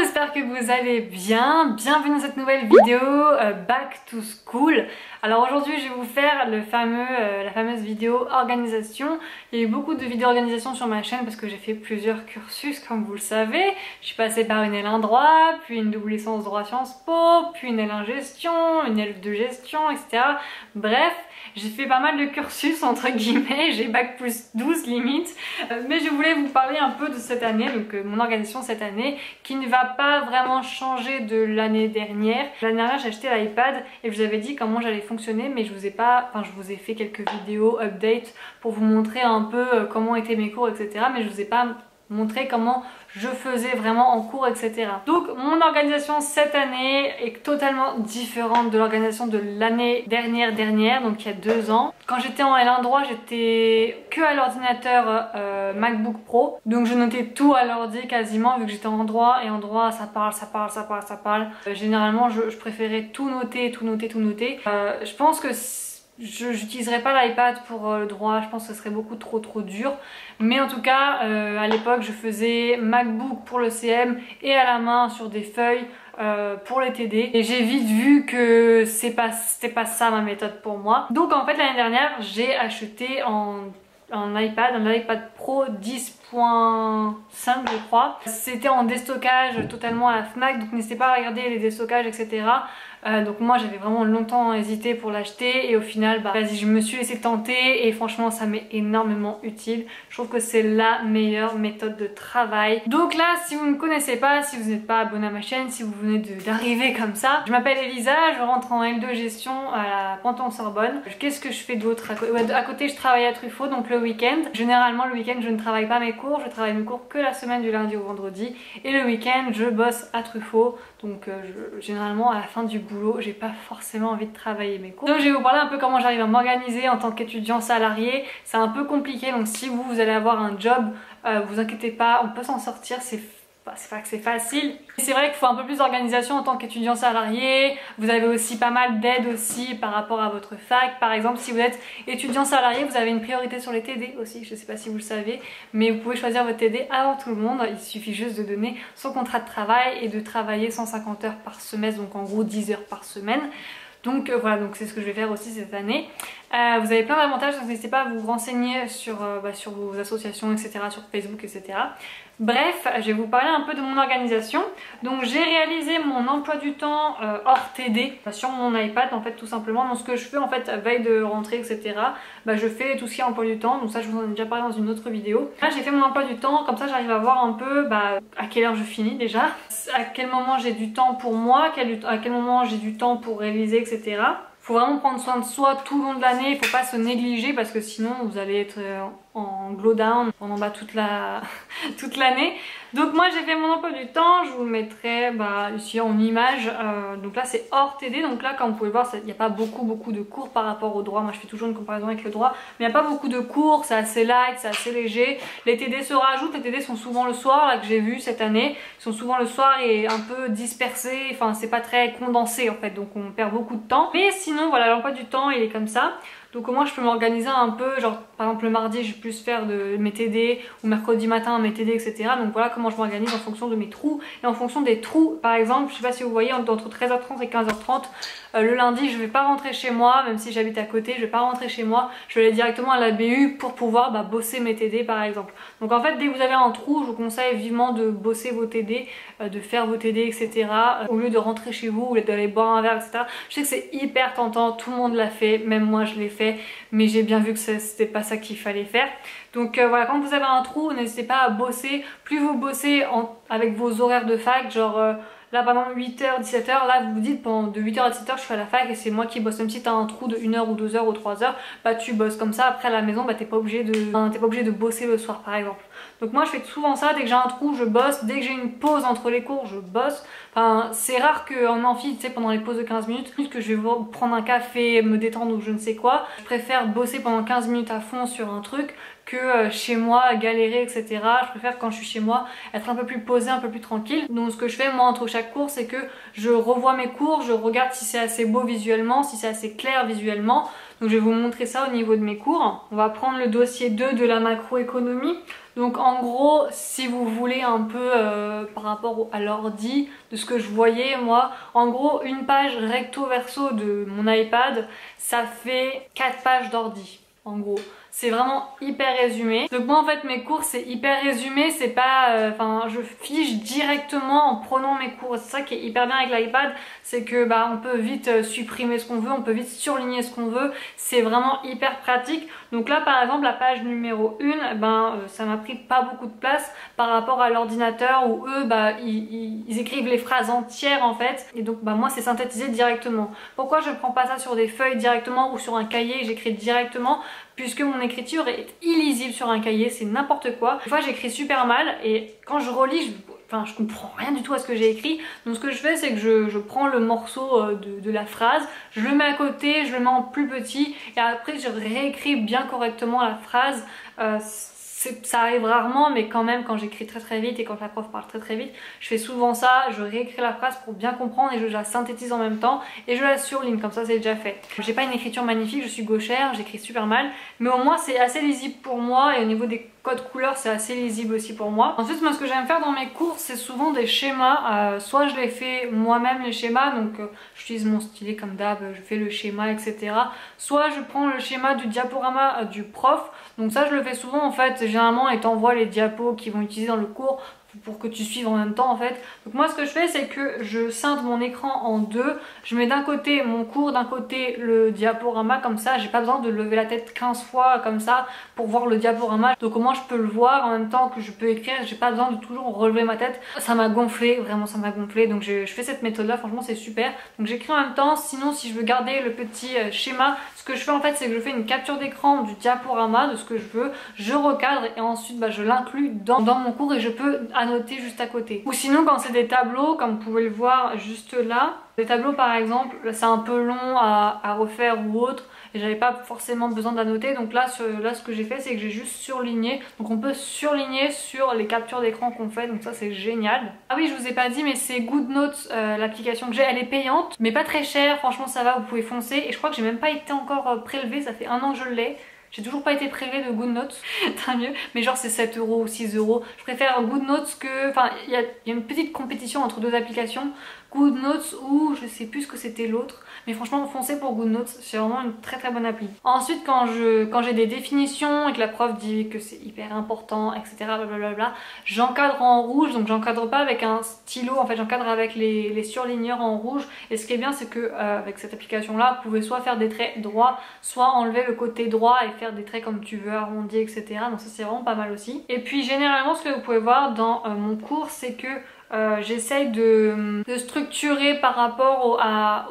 j'espère que vous allez bien. Bienvenue dans cette nouvelle vidéo euh, Back to School. Alors aujourd'hui je vais vous faire le fameux, euh, la fameuse vidéo organisation. Il y a eu beaucoup de vidéos organisation sur ma chaîne parce que j'ai fait plusieurs cursus comme vous le savez. Je suis passée par une L1 droit, puis une double licence droit Sciences Po, puis une L1 gestion, une L2 gestion, etc. Bref, j'ai fait pas mal de cursus entre guillemets, j'ai bac plus 12 limite. Euh, mais je voulais vous parler un peu de cette année, donc euh, mon organisation cette année, qui ne va pas vraiment changer de l'année dernière. L'année dernière j'ai acheté l'iPad et je vous avais dit comment j'allais fonctionner, mais je vous ai pas, enfin je vous ai fait quelques vidéos update pour vous montrer un peu euh, comment étaient mes cours, etc. Mais je vous ai pas montrer comment je faisais vraiment en cours, etc. Donc mon organisation cette année est totalement différente de l'organisation de l'année dernière dernière, donc il y a deux ans. Quand j'étais en L1 droit, j'étais que à l'ordinateur euh, MacBook Pro, donc je notais tout à l'ordi quasiment vu que j'étais en droit et en droit ça parle, ça parle, ça parle, ça parle. Euh, généralement je, préférais tout noter, tout noter, tout noter. Euh, je pense que je pas l'iPad pour le droit, je pense que ce serait beaucoup trop trop dur. Mais en tout cas, euh, à l'époque, je faisais MacBook pour le CM et à la main sur des feuilles euh, pour les TD. Et j'ai vite vu que c'est pas, pas ça ma méthode pour moi. Donc en fait, l'année dernière, j'ai acheté en, en iPad, un iPad Pro 10.5 je crois. C'était en déstockage totalement à la FNAC, donc n'hésitez pas à regarder les déstockages, etc. Euh, donc moi j'avais vraiment longtemps hésité pour l'acheter et au final bah vas-y je me suis laissé tenter et franchement ça m'est énormément utile. Je trouve que c'est la meilleure méthode de travail. Donc là si vous ne me connaissez pas, si vous n'êtes pas abonné à ma chaîne, si vous venez d'arriver comme ça, je m'appelle Elisa, je rentre en L2 gestion à la Panthon-Sorbonne. Qu'est-ce que je fais d'autre à, côté je travaille à Truffaut donc le week-end. Généralement le week-end je ne travaille pas mes je travaille mes cours que la semaine du lundi au vendredi. Et le week-end je bosse à Truffaut. Donc euh, généralement à la fin du boulot j'ai pas forcément envie de travailler mes cours. Donc je vais vous parler un peu comment j'arrive à m'organiser en tant qu'étudiant salarié. C'est un peu compliqué. Donc si vous, vous allez avoir un job, euh, vous inquiétez pas, on peut s'en sortir, c'est c'est pas que c'est facile. C'est vrai qu'il faut un peu plus d'organisation en tant qu'étudiant salarié. Vous avez aussi pas mal d'aide aussi par rapport à votre fac. Par exemple, si vous êtes étudiant salarié, vous avez une priorité sur les TD aussi. Je sais pas si vous le savez, mais vous pouvez choisir votre TD avant tout le monde. Il suffit juste de donner son contrat de travail et de travailler 150 heures par semestre, donc en gros 10 heures par semaine. Donc euh, voilà, donc c'est ce que je vais faire aussi cette année. Euh, vous avez plein d'avantages, donc n'hésitez pas à vous renseigner sur, euh, bah, vos associations, etc., sur Facebook, etc. Bref, je vais vous parler un peu de mon organisation. Donc j'ai réalisé mon emploi du temps hors TD sur mon iPad en fait tout simplement. Donc ce que je fais en fait veille de rentrée etc. Bah, je fais tout ce qui est emploi du temps. Donc ça je vous en ai déjà parlé dans une autre vidéo. Là j'ai fait mon emploi du temps, comme ça j'arrive à voir un peu bah, à quelle heure je finis déjà. À quel moment j'ai du temps pour moi, à quel moment j'ai du temps pour réaliser etc faut vraiment prendre soin de soi tout le long de l'année, il faut pas se négliger parce que sinon vous allez être euh, en glow down pendant bah, toute la toute l'année. Donc moi j'ai fait mon emploi du temps, je vous le mettrai bah, ici en image. Euh, donc là c'est hors TD, donc là comme vous pouvez voir il n'y a pas beaucoup beaucoup de cours par rapport au droit. Moi je fais toujours une comparaison avec le droit, mais il n'y a pas beaucoup de cours, c'est assez light, c'est assez léger. Les TD se rajoutent, les TD sont souvent le soir là que j'ai vu cette année. Ils sont souvent le soir et un peu dispersés, enfin c'est pas très condensé en fait, donc on perd beaucoup de temps. Mais sinon voilà l'emploi du temps il est comme ça. Donc au moins je peux m'organiser un peu, genre par exemple le mardi je vais plus faire de mes TD ou mercredi matin mes TD etc. Donc voilà comment je m'organise en fonction de mes trous et en fonction des trous par exemple, je sais pas si vous voyez entre 13h30 et 15h30 euh, le lundi je vais pas rentrer chez moi même si j'habite à côté, je vais pas rentrer chez moi, je vais aller directement à la BU pour pouvoir bah, bosser mes TD par exemple. Donc en fait dès que vous avez un trou je vous conseille vivement de bosser vos TD, euh, de faire vos TD etc. Euh, au lieu de rentrer chez vous ou d'aller boire un verre etc. Je sais que c'est hyper tentant, tout le monde l'a fait, même moi je l'ai fait mais j'ai bien vu que c'était pas qu'il fallait faire. Donc euh, voilà, quand vous avez un trou, n'hésitez pas à bosser. Plus vous bossez avec vos horaires de fac, genre euh, là pendant 8h, 17h, là vous vous dites pendant de 8h à 17h je suis à la fac et c'est moi qui bosse. Même si t'as un trou de 1h ou 2h ou 3h, bah tu bosses comme ça. Après à la maison, bah t'es pas obligé de, pas obligé de bosser le soir par exemple. Donc moi je fais souvent ça, dès que j'ai un trou je bosse, dès que j'ai une pause entre les cours je bosse. Enfin c'est rare qu'en amphi, tu sais pendant les pauses de 15 minutes, que je vais prendre un café, me détendre ou je ne sais quoi, je préfère bosser pendant 15 minutes à fond sur un truc que euh, chez moi galérer etc. Je préfère quand je suis chez moi être un peu plus posée, un peu plus tranquille. Donc ce que je fais moi entre chaque cours c'est que je revois mes cours, je regarde si c'est assez beau visuellement, si c'est assez clair visuellement. Donc je vais vous montrer ça au niveau de mes cours. On va prendre le dossier 2 de la macroéconomie. Donc en gros, si vous voulez un peu euh, par rapport à l'ordi, de ce que je voyais moi, en gros une page recto verso de mon iPad, ça fait 4 pages d'ordi en gros. C'est vraiment hyper résumé. Donc moi en fait mes cours c'est hyper résumé, c'est pas... Euh, enfin je fiche directement en prenant mes cours. C'est ça qui est hyper bien avec l'iPad, c'est que bah on peut vite euh, supprimer ce qu'on veut, on peut vite surligner ce qu'on veut. C'est vraiment hyper pratique. Donc là par exemple la page numéro 1, eh ben, euh, ça m'a pris pas beaucoup de place par rapport à l'ordinateur où eux bah, ils, écrivent les phrases entières en fait. Et donc bah, moi c'est synthétisé directement. Pourquoi je prends pas ça sur des feuilles directement ou sur un cahier, j'écris directement? Puisque mon écriture est illisible sur un cahier, c'est n'importe quoi. Des fois j'écris super mal et quand je relis, je, enfin, je comprends rien du tout à ce que j'ai écrit. Donc ce que je fais c'est que je, prends le morceau euh, de, la phrase, je le mets à côté, je le mets en plus petit et après je réécris bien correctement la phrase. Euh, ça arrive rarement, mais quand même, quand j'écris très très vite et quand la prof parle très très vite, je fais souvent ça, je réécris la phrase pour bien comprendre et je la synthétise en même temps et je la surligne, comme ça c'est déjà fait. J'ai pas une écriture magnifique, je suis gauchère, j'écris super mal, mais au moins c'est assez lisible pour moi et au niveau des codes couleurs c'est assez lisible aussi pour moi. Ensuite moi ce que j'aime faire dans mes cours c'est souvent des schémas, euh, soit je les fais moi-même les schémas, donc euh, j'utilise mon stylet comme d'hab, je fais le schéma etc. Soit je prends le schéma du diaporama euh, du prof, donc ça je le fais souvent en fait, généralement et t'envoie les diapos qu'ils vont utiliser dans le cours pour que tu suives en même temps en fait. Donc moi ce que je fais c'est que je scinde mon écran en deux. Je mets d'un côté mon cours, d'un côté le diaporama comme ça. J'ai pas besoin de lever la tête 15 fois comme ça pour voir le diaporama. Donc au moins je peux le voir en même temps que je peux écrire. J'ai pas besoin de toujours relever ma tête. Ça m'a gonflé, vraiment ça m'a gonflé. Donc je, fais cette méthode là, franchement c'est super. Donc j'écris en même temps. Sinon si je veux garder le petit euh, schéma, ce que je fais en fait c'est que je fais une capture d'écran du diaporama de ce que je veux. Je recadre et ensuite bah, je l'inclus dans, dans mon cours et je peux noter juste à côté. Ou sinon quand c'est des tableaux, comme vous pouvez le voir juste là, des tableaux par exemple, c'est un peu long à, refaire ou autre, et j'avais pas forcément besoin d'annoter. Donc là, là ce que j'ai fait c'est que j'ai juste surligné. Donc on peut surligner sur les captures d'écran qu'on fait. Donc ça c'est génial. Ah oui je vous ai pas dit mais c'est GoodNotes euh, l'application que j'ai. Elle est payante mais pas très chère. Franchement ça va vous pouvez foncer. Et je crois que j'ai même pas été encore euh, prélevée. Ça fait un an que je l'ai j'ai toujours pas été prélevée de GoodNotes, tant mieux, mais genre c'est 7 euros ou 6 euros. Je préfère GoodNotes que... Enfin, il y a, une petite compétition entre deux applications, GoodNotes ou je sais plus ce que c'était l'autre. Mais franchement, foncez pour GoodNotes, c'est vraiment une très très bonne appli. Ensuite, quand j'ai quand des définitions et que la prof dit que c'est hyper important, etc., blablabla, j'encadre en rouge, donc j'encadre pas avec un stylo, en fait j'encadre avec les, les, surligneurs en rouge. Et ce qui est bien, c'est que euh, avec cette application-là, vous pouvez soit faire des traits droits, soit enlever le côté droit et faire des traits comme tu veux, arrondis, etc. Donc ça c'est vraiment pas mal aussi. Et puis généralement, ce que vous pouvez voir dans euh, mon cours, c'est que euh, j'essaye de, structurer par rapport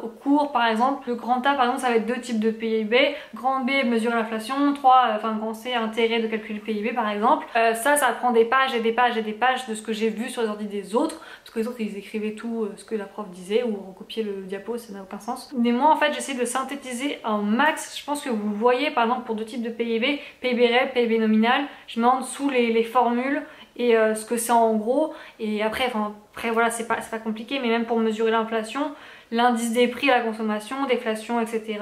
au, cours par exemple. Le grand A par exemple ça va être deux types de PIB grand B mesurer l'inflation. 3 euh, enfin grand C intérêt de calculer le PIB par exemple. Euh, ça ça prend des pages et des pages et des pages de ce que j'ai vu sur les ordi des autres. Parce que les autres ils écrivaient tout ce que la prof disait ou recopier le diapo ça n'a aucun sens. Mais moi en fait j'essaie de synthétiser un max. Je pense que vous voyez par exemple pour deux types de PIB PIB réel PIB nominal je mets en dessous les, les formules et euh, ce que c'est en gros. Et après, enfin, après voilà, c'est pas, pas compliqué, mais même pour mesurer l'inflation, l'indice des prix à la consommation, déflation, etc.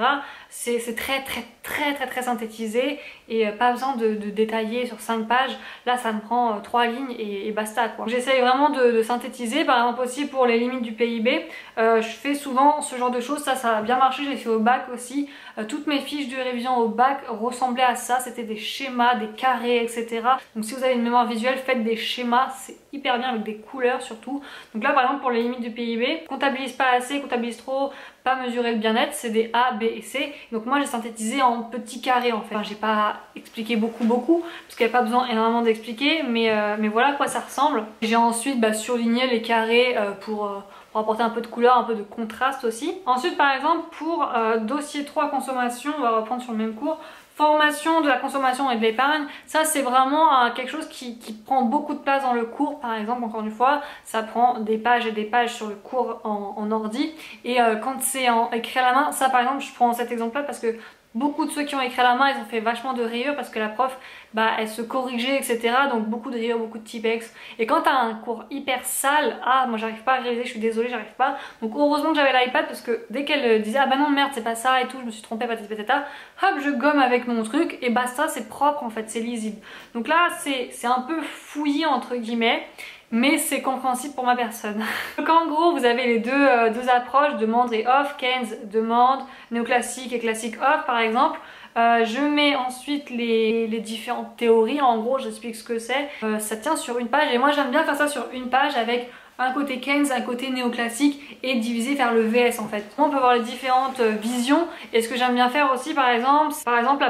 C'est très très très très très synthétisé et euh, pas besoin de, détailler sur 5 pages. Là ça me prend 3 euh, lignes et, basta quoi. J'essaye vraiment de, synthétiser, par exemple aussi pour les limites du PIB. Euh, je fais souvent ce genre de choses, ça ça a bien marché, je l'ai fait au bac aussi. toutes mes fiches de révision au bac ressemblaient à ça, c'était des schémas, des carrés, etc. Donc si vous avez une mémoire visuelle, faites des schémas, c'est hyper bien avec des couleurs surtout. Donc là par exemple pour les limites du PIB, comptabilise pas assez, comptabilise trop, mesurer le bien-être, c'est des A, B et C. Donc moi j'ai synthétisé en petits carrés en fait. Enfin, j'ai pas expliqué beaucoup beaucoup parce qu'il n'y a pas besoin énormément d'expliquer mais, euh, mais voilà à quoi ça ressemble. J'ai ensuite bah, surligné les carrés euh, pour, euh, pour, apporter un peu de couleur, un peu de contraste aussi. Ensuite par exemple pour dossier 3 consommation, on va reprendre sur le même cours, formation de la consommation et de l'épargne, ça c'est vraiment euh, quelque chose qui, prend beaucoup de place dans le cours par exemple encore une fois, ça prend des pages et des pages sur le cours en, ordi. Et euh, quand c'est écrit à la main, ça par exemple je prends cet exemple là parce que beaucoup de ceux qui ont écrit à la main ils ont fait vachement de rayures parce que la prof bah elle se corrigeait etc donc beaucoup de rayures beaucoup de typex et quand t'as un cours hyper sale ah moi j'arrive pas à réaliser je suis désolée j'arrive pas. Donc heureusement que j'avais l'iPad parce que dès qu'elle disait ah bah non merde c'est pas ça et tout je me suis trompée patati patata hop je gomme avec mon truc et basta c'est propre en fait c'est lisible. Donc là c'est un peu fouillis entre guillemets mais c'est compréhensible pour ma personne. Donc en gros vous avez les deux, euh, deux approches, demande et off, Keynes demande, néoclassique et classique off par exemple. Euh, je mets ensuite les, les, différentes théories, en gros j'explique ce que c'est. Euh, ça tient sur une page et moi j'aime bien faire ça sur une page avec un côté Keynes, un côté néoclassique et diviser vers le VS en fait. On peut voir les différentes visions. Et ce que j'aime bien faire aussi par exemple,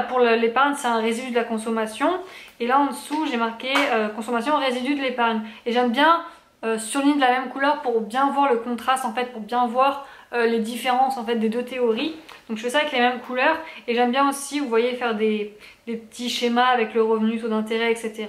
pour l'épargne c'est un résidu de la consommation. Et là en dessous j'ai marqué euh, consommation résidu de l'épargne. Et j'aime bien euh, surligner de la même couleur pour bien voir le contraste en fait, pour bien voir euh, les différences en fait des deux théories. Donc je fais ça avec les mêmes couleurs et j'aime bien aussi, vous voyez, faire des, petits schémas avec le revenu, taux d'intérêt, etc.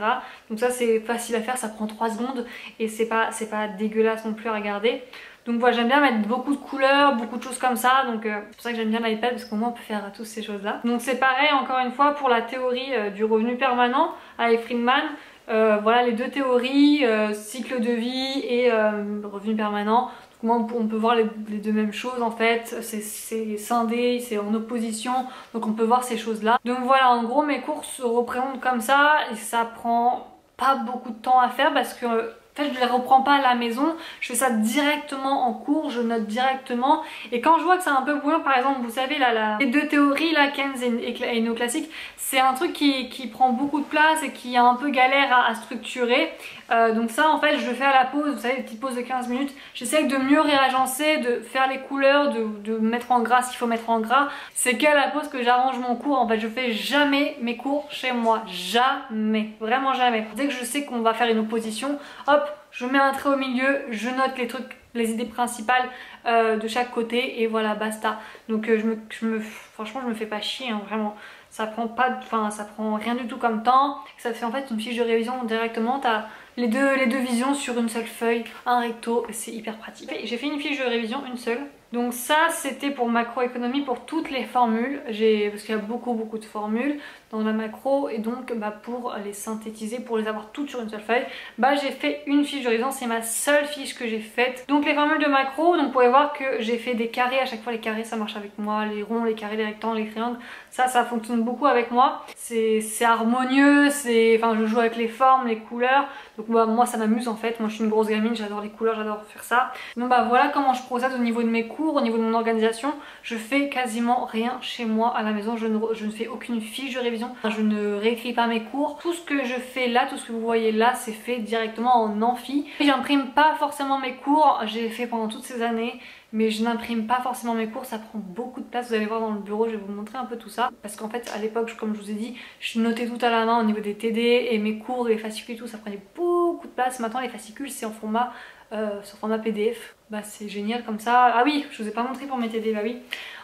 Donc ça c'est facile à faire, ça prend 3 secondes et c'est pas, pas dégueulasse non plus à regarder. Donc voilà, j'aime bien mettre beaucoup de couleurs, beaucoup de choses comme ça. Donc euh, c'est pour ça que j'aime bien l'iPad parce qu'au moins on peut faire toutes ces choses-là. Donc c'est pareil encore une fois pour la théorie euh, du revenu permanent avec Friedman. Voilà les deux théories, cycle de vie et revenu permanent. On peut voir les, deux mêmes choses en fait, c'est scindé, c'est en opposition, donc on peut voir ces choses là. Donc voilà, en gros mes cours se représentent comme ça. Et ça prend pas beaucoup de temps à faire parce que je ne les reprends pas à la maison, je fais ça directement en cours, je note directement. Et quand je vois que c'est un peu bouillant, par exemple, vous savez, là, les deux théories, là, Keynes et, et néoclassique, c'est un truc qui, prend beaucoup de place et qui est un peu galère à, structurer. Euh, donc ça, en fait, je fais à la pause, vous savez, les petites pauses de 15 minutes. J'essaie de mieux réagencer, de faire les couleurs, de, de mettre en gras ce qu'il faut mettre en gras. C'est qu'à la pause que j'arrange mon cours. En fait, je fais jamais mes cours chez moi. Jamais. Vraiment jamais. Dès que je sais qu'on va faire une opposition, hop, je mets un trait au milieu, je note les trucs, les idées principales euh, de chaque côté et voilà basta. Donc euh, je, me, franchement je me fais pas chier hein, vraiment. Ça prend pas, enfin ça prend rien du tout comme temps. Ça fait en fait une fiche de révision directement. T'as les deux, les deux visions sur une seule feuille, un recto, c'est hyper pratique. J'ai fait une fiche de révision, une seule. Donc ça c'était pour macroéconomie pour toutes les formules, parce qu'il y a beaucoup beaucoup de formules dans la macro et donc bah, pour les synthétiser, pour les avoir toutes sur une seule feuille, bah j'ai fait une fiche de révision, c'est ma seule fiche que j'ai faite. Donc les formules de macro, donc vous pouvez voir que j'ai fait des carrés, à chaque fois les carrés ça marche avec moi, les ronds, les carrés, les rectangles, les triangles, ça ça fonctionne beaucoup avec moi. C'est harmonieux, c'est, enfin je joue avec les formes, les couleurs, donc bah, moi ça m'amuse en fait, moi je suis une grosse gamine, j'adore les couleurs, j'adore faire ça. Donc bah voilà comment je procède au niveau de mes cours au niveau de mon organisation, je fais quasiment rien chez moi à la maison. Je ne, je ne fais aucune fiche de révision, je ne réécris pas mes cours. Tout ce que je fais là, tout ce que vous voyez là, c'est fait directement en amphi. J'imprime pas forcément mes cours, j'ai fait pendant toutes ces années mais je n'imprime pas forcément mes cours, ça prend beaucoup de place, vous allez voir dans le bureau, je vais vous montrer un peu tout ça parce qu'en fait à l'époque, comme je vous ai dit, je notais tout à la main au niveau des TD et mes cours, les fascicules et tout, ça prenait beaucoup de place. Maintenant les fascicules c'est en format euh, sur format PDF. Bah c'est génial comme ça. Ah oui, je vous ai pas montré pour mes TD, bah oui.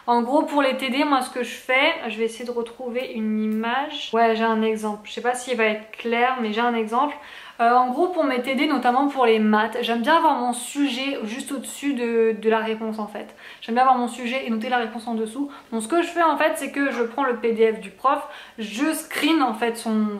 En gros pour les TD, moi ce que je fais, je vais essayer de retrouver une image. Ouais j'ai un exemple, je sais pas s'il va être clair mais j'ai un exemple. Euh, en gros pour mes TD, notamment pour les maths, j'aime bien avoir mon sujet juste au-dessus de, la réponse en fait. J'aime bien avoir mon sujet et noter la réponse en dessous. Donc ce que je fais en fait c'est que je prends le PDF du prof, je screen en fait son,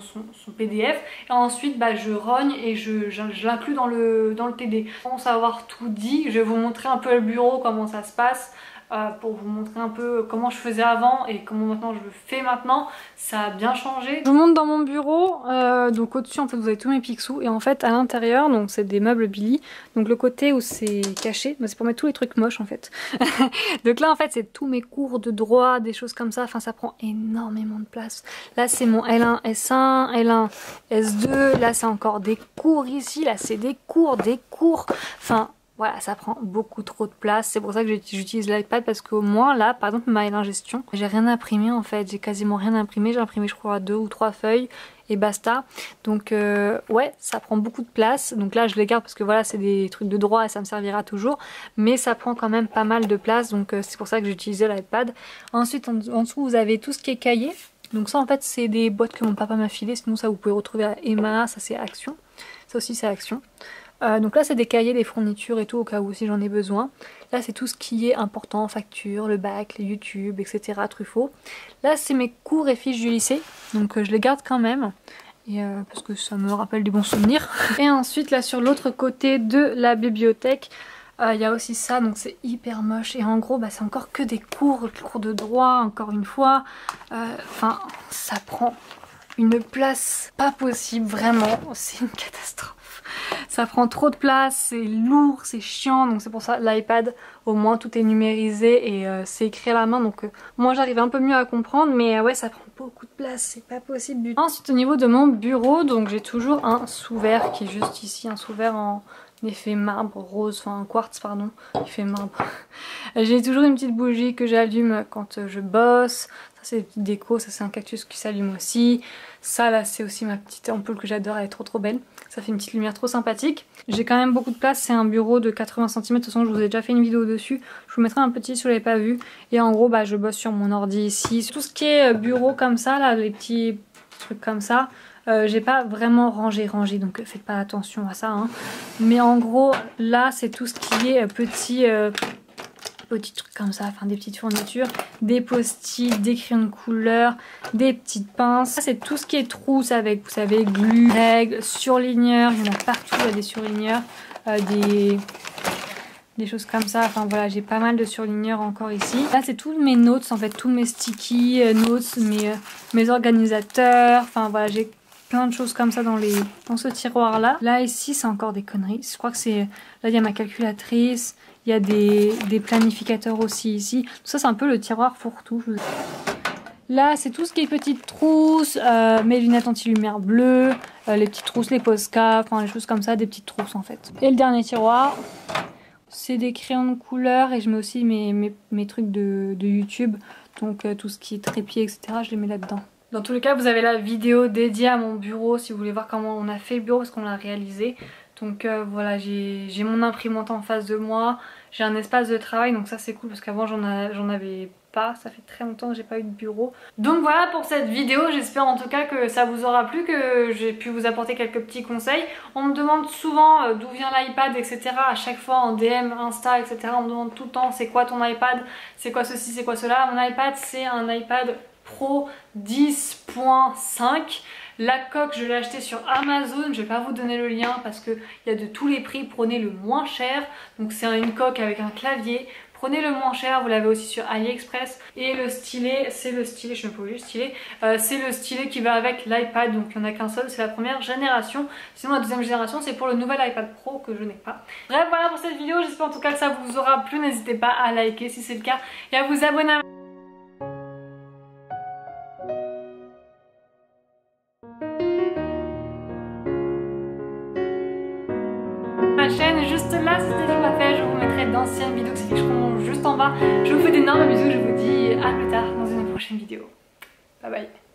PDF et ensuite bah, je rogne et je, l'inclus dans le, dans le TD. Pour avoir tout dit, je vais vous montrer un peu le bureau, comment ça se passe. Euh, pour vous montrer un peu comment je faisais avant et comment maintenant je fais maintenant. Ça a bien changé. Je vous montre dans mon bureau, euh, donc au-dessus en fait vous avez tous mes pixous et en fait à l'intérieur donc c'est des meubles Billy. Donc le côté où c'est caché, bah, c'est pour mettre tous les trucs moches en fait. donc là en fait c'est tous mes cours de droit, des choses comme ça, enfin ça prend énormément de place. Là c'est mon L1, S1, L1, S2, là c'est encore des cours ici, là c'est des cours, des cours, enfin voilà, ça prend beaucoup trop de place. C'est pour ça que j'utilise l'iPad parce qu'au moins là, par exemple, ma gestion, j'ai rien imprimé en fait. J'ai quasiment rien imprimé. J'ai imprimé, je crois, deux ou trois feuilles et basta. Donc euh, ouais, ça prend beaucoup de place. Donc là, je les garde parce que voilà, c'est des trucs de droit et ça me servira toujours. Mais ça prend quand même pas mal de place. Donc euh, c'est pour ça que j'ai utilisé l'iPad. Ensuite, en, dessous, vous avez tout ce qui est cahier. Donc ça, en fait, c'est des boîtes que mon papa m'a filé. Sinon, ça, vous pouvez retrouver à Emma. Ça, c'est Action. Ça aussi, c'est Action. Euh, donc là c'est des cahiers, des fournitures et tout au cas où si j'en ai besoin. Là c'est tout ce qui est important, facture, le bac, YouTube, etc. Truffaut. Là c'est mes cours et fiches du lycée, donc euh, je les garde quand même. Et euh, parce que ça me rappelle des bons souvenirs. Et ensuite là sur l'autre côté de la bibliothèque, il y a aussi ça, donc c'est hyper moche. Et en gros, bah, c'est encore que des cours, cours de droit, encore une fois. Enfin, ça prend une place pas possible, vraiment. C'est une catastrophe ça prend trop de place, c'est lourd, c'est chiant, donc c'est pour ça l'iPad au moins tout est numérisé et euh, c'est écrit à la main donc euh, moi j'arrive un peu mieux à comprendre mais euh, ouais ça prend beaucoup de place, c'est pas possible. Ensuite au niveau de mon bureau donc j'ai toujours un sous-verre qui est juste ici, un sous-verre en effet marbre rose, enfin quartz pardon, fait marbre. j'ai toujours une petite bougie que j'allume quand je bosse, ça c'est petite déco, ça c'est un cactus qui s'allume aussi, ça là c'est aussi ma petite ampoule que j'adore, elle est trop trop belle. Ça fait une petite lumière trop sympathique. J'ai quand même beaucoup de place, c'est un bureau de 80 cm, de toute façon je vous ai déjà fait une vidéo dessus. Je vous mettrai un petit si vous l'avez pas vu. Et en gros bah, je bosse sur mon ordi ici. Tout ce qui est euh, bureau comme ça, là, les petits trucs comme ça, euh, j'ai pas vraiment rangé rangé donc faites pas attention à ça hein. mais en gros là c'est tout ce qui est euh, petit petits trucs comme ça, enfin des petites fournitures, des post-it, des crayons de couleur, des petites pinces. C'est tout ce qui est trousse avec, vous savez, glu, règles, surligneurs, il y en a partout, il y a des surligneurs, euh, des choses comme ça. Enfin voilà, j'ai pas mal de surligneurs encore ici. Là, c'est tous mes notes, en fait, tous mes sticky euh, notes, mes, euh, mes organisateurs. Enfin voilà, j'ai plein de choses comme ça dans, les, dans ce tiroir là. Là ici c'est encore des conneries. Je crois que c'est... Là il y a ma calculatrice, il y a des, planificateurs aussi ici. Tout ça, c'est un peu le tiroir fourre-tout. Là, c'est tout ce qui est petites trousses, euh, mes lunettes anti-lumière bleues, euh, les petites trousses, les posca, enfin les choses comme ça, des petites trousses en fait. Et le dernier tiroir, c'est des crayons de couleur et je mets aussi mes, mes, trucs de, YouTube. Donc euh, tout ce qui est trépied, etc., je les mets là-dedans. Dans tous les cas, vous avez la vidéo dédiée à mon bureau si vous voulez voir comment on a fait le bureau parce qu'on l'a réalisé. Donc euh, voilà, j'ai mon imprimante en face de moi, j'ai un espace de travail donc ça c'est cool parce qu'avant j'en avais pas, ça fait très longtemps que j'ai pas eu de bureau. Donc voilà pour cette vidéo, j'espère en tout cas que ça vous aura plu, que j'ai pu vous apporter quelques petits conseils. On me demande souvent euh, d'où vient l'iPad etc. À chaque fois en DM, Insta etc. On me demande tout le temps c'est quoi ton iPad, c'est quoi ceci, c'est quoi cela? Mon iPad c'est un iPad Pro 10.5 la coque, je l'ai acheté sur Amazon. Je vais pas vous donner le lien parce qu'il y a de tous les prix. Prenez le moins cher. Donc c'est une coque avec un clavier. Prenez le moins cher, vous l'avez aussi sur AliExpress. Et le stylet, c'est le stylet, je ne où le stylet, euh, c'est le stylet qui va avec l'iPad, donc il n'y en a qu'un seul, c'est la première génération. Sinon la deuxième génération, c'est pour le nouvel iPad Pro que je n'ai pas. Bref, voilà pour cette vidéo, j'espère en tout cas que ça vous aura plu. N'hésitez pas à liker si c'est le cas et à vous abonner à je vous fais d'énormes bisous je vous dis à plus tard dans une prochaine vidéo. Bye bye